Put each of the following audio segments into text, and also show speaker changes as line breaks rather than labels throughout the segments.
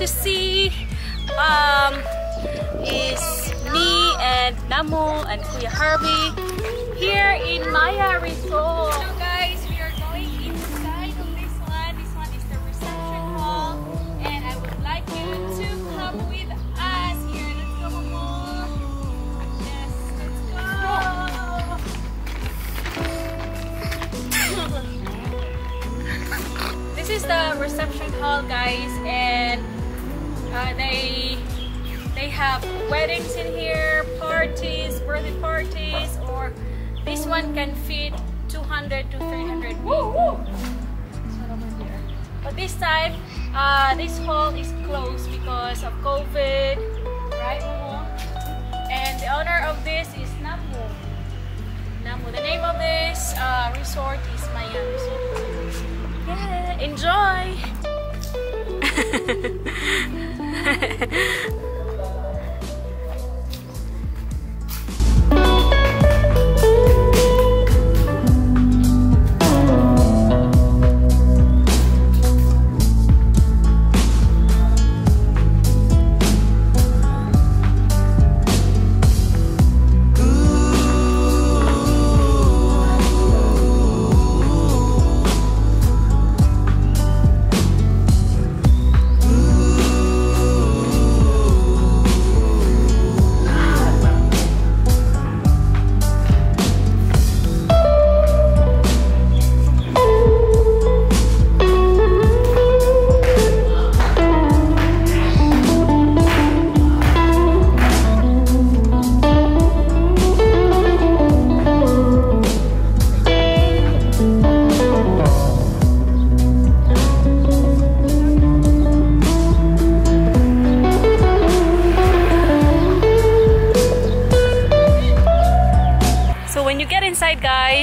to see um, is me and Namu and Kuya Harvey here in Maya Resort. So guys, we are going inside of this one. This one is the reception hall and I would like you to come with us here. Let's go Momo. Yes, let's go. this is the reception hall guys and uh, they they have weddings in here, parties, birthday parties, or this one can fit 200 to 300 people. But this time, uh, this hall is closed because of COVID, right? And the owner of this is Namu. Namu. The name of this uh, resort is Maya Resort. Yeah, enjoy! 呵呵呵呵呵呵呵呵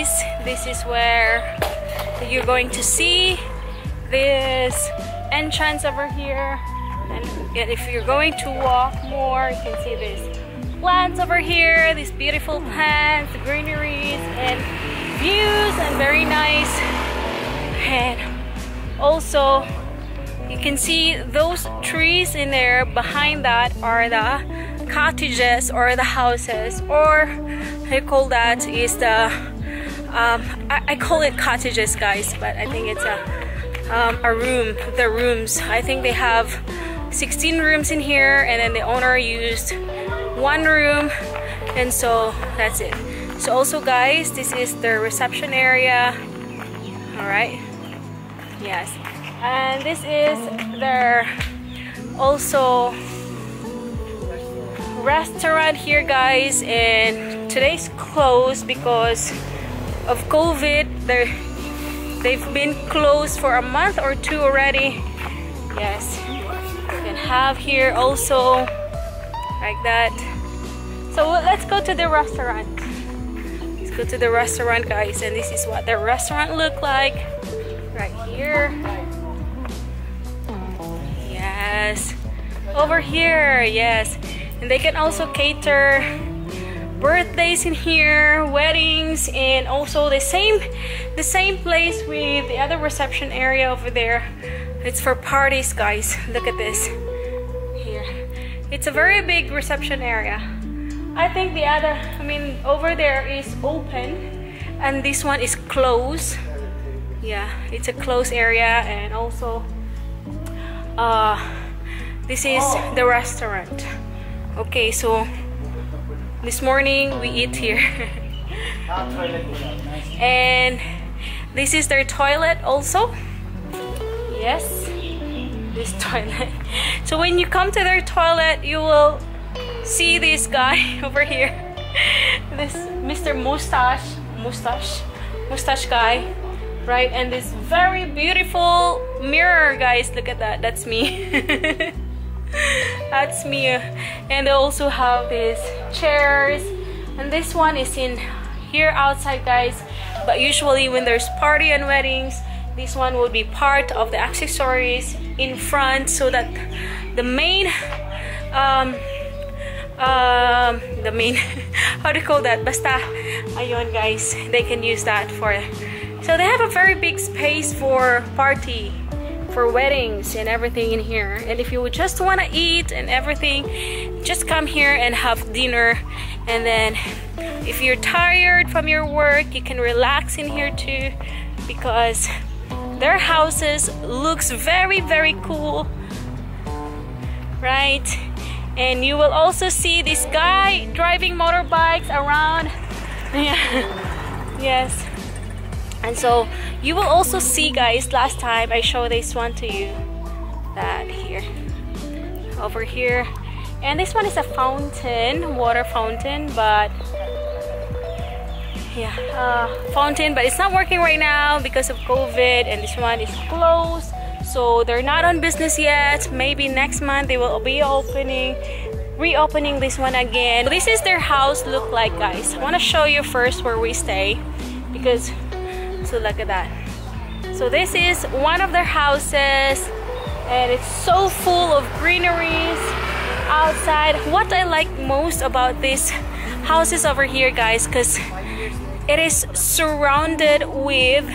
guys, this is where you're going to see this entrance over here. And if you're going to walk more, you can see these plants over here, these beautiful plants, the greeneries and views and very nice. And also you can see those trees in there behind that are the cottages or the houses or they call that is the um, I, I, call it cottages guys but I think it's a um, a room the rooms. I think they have 16 rooms in here and then the owner used one room and so that's it. So also guys this is the reception area. All right. Yes. And this is their also restaurant here guys and today's closed because of COVID. They're they've been closed for a month or two already. Yes. You can have here also like that. So let's go to the restaurant. Let's go to the restaurant guys and this is what the restaurant look like. Right here. Yes. Over here yes. And they can also cater birthdays in here weddings and also the same the same place with the other reception area over there. It's for parties guys. Look at this. Here. It's a very big reception area. I think the other I mean over there is open and this one is closed. Yeah it's a closed area and also uh, this is the restaurant. Okay so this morning we eat here. And this is their toilet also. Yes this toilet. So when you come to their toilet you will see this guy over here. This Mr. Mustache mustache mustache guy right? And this very beautiful mirror guys. Look at that. That's me that's me. And they also have these chairs. And this one is in here outside guys. But usually when there's party and weddings this one will be part of the accessories in front so that the main um, um, the main how you call that? Basta ayun guys they can use that for so they have a very big space for party for weddings and everything in here. And if you just want to eat and everything just come here and have dinner. And then if you're tired from your work you can relax in here too because their houses looks very very cool right? And you will also see this guy driving motorbikes around. Yeah. Yes and so you will also see guys last time I showed this one to you. That here. Over here. And this one is a fountain water fountain but yeah uh, fountain but it's not working right now because of COVID and this one is closed. So they're not on business yet. Maybe next month they will be opening reopening this one again. This is their house look like guys. I want to show you first where we stay because so look at that so this is one of their houses and it's so full of greeneries outside. What I like most about these houses over here guys because it is surrounded with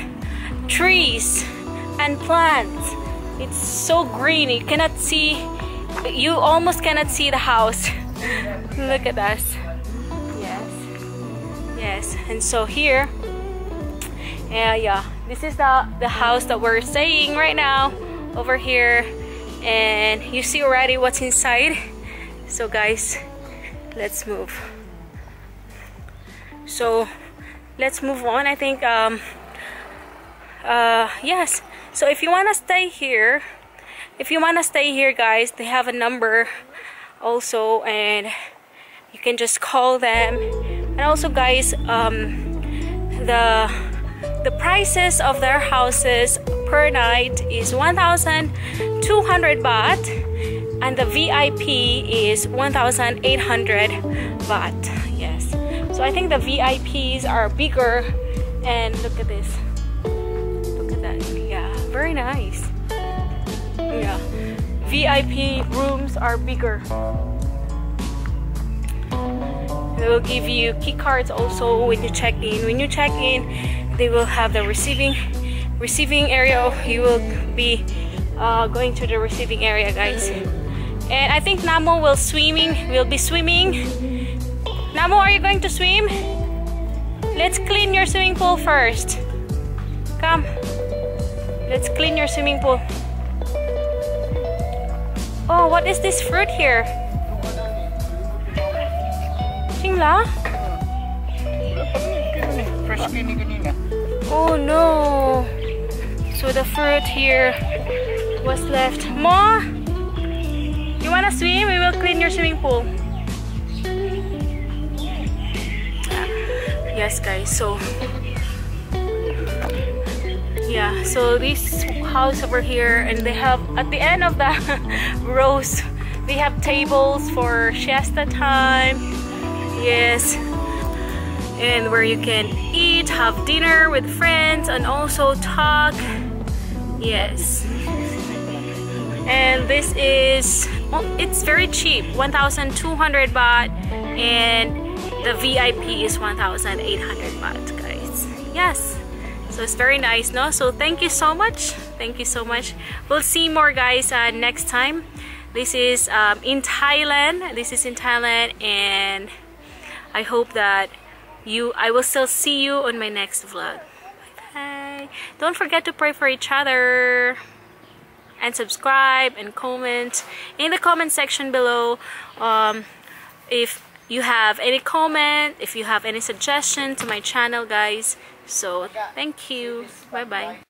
trees and plants. It's so green. You cannot see you almost cannot see the house. Look at us yes. Yes. And so here yeah yeah this is the the house that we're staying right now over here. And you see already what's inside. So guys let's move. So let's move on I think um uh yes. So if you want to stay here if you want to stay here guys they have a number also and you can just call them. And also guys um the the prices of their houses per night is 1,200 baht and the VIP is 1,800 baht. Yes. So I think the VIPs are bigger and look at this. Look at that. Yeah, very nice. Yeah. VIP rooms are bigger. They will give you key cards also when you check in. When you check in, they will have the receiving receiving area. You will be uh, going to the receiving area guys. And I think Namo will swimming will be swimming. Namo are you going to swim? Let's clean your swimming pool first. Come. Let's clean your swimming pool. Oh what is this fruit here? Chingla?
Fresh.
Oh no! So the fruit here was left. More? You wanna swim? We will clean your swimming pool. Yes guys, so yeah, so this house over here and they have at the end of the rows they have tables for siesta time. Yes, and where you can eat, have dinner with friends, and also talk. Yes. And this is, well, it's very cheap 1,200 baht, and the VIP is 1,800 baht, guys. Yes. So it's very nice, no? So thank you so much. Thank you so much. We'll see more, guys, uh, next time. This is um, in Thailand. This is in Thailand, and I hope that you I will still see you on my next vlog. Bye bye. don't forget to pray for each other. And subscribe and comment in the comment section below um, if you have any comment if you have any suggestion to my channel guys. So thank you. Bye bye